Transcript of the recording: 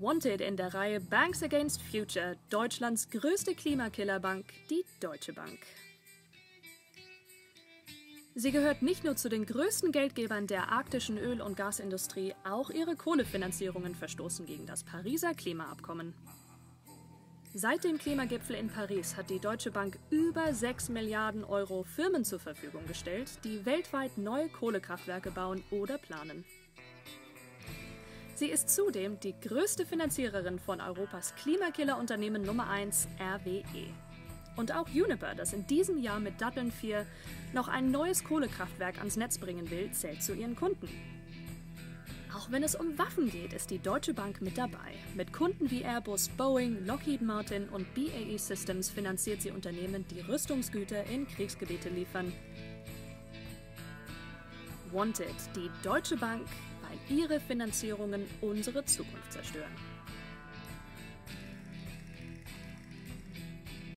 Wanted in der Reihe Banks Against Future, Deutschlands größte Klimakillerbank, die Deutsche Bank. Sie gehört nicht nur zu den größten Geldgebern der arktischen Öl- und Gasindustrie, auch ihre Kohlefinanzierungen verstoßen gegen das Pariser Klimaabkommen. Seit dem Klimagipfel in Paris hat die Deutsche Bank über 6 Milliarden Euro Firmen zur Verfügung gestellt, die weltweit neue Kohlekraftwerke bauen oder planen. Sie ist zudem die größte Finanziererin von Europas Klimakillerunternehmen Nummer 1 RWE. Und auch Uniper, das in diesem Jahr mit Datteln 4 noch ein neues Kohlekraftwerk ans Netz bringen will, zählt zu ihren Kunden. Auch wenn es um Waffen geht, ist die Deutsche Bank mit dabei. Mit Kunden wie Airbus, Boeing, Lockheed Martin und BAE Systems finanziert sie Unternehmen, die Rüstungsgüter in Kriegsgebiete liefern. Wanted, die Deutsche Bank ihre Finanzierungen unsere Zukunft zerstören.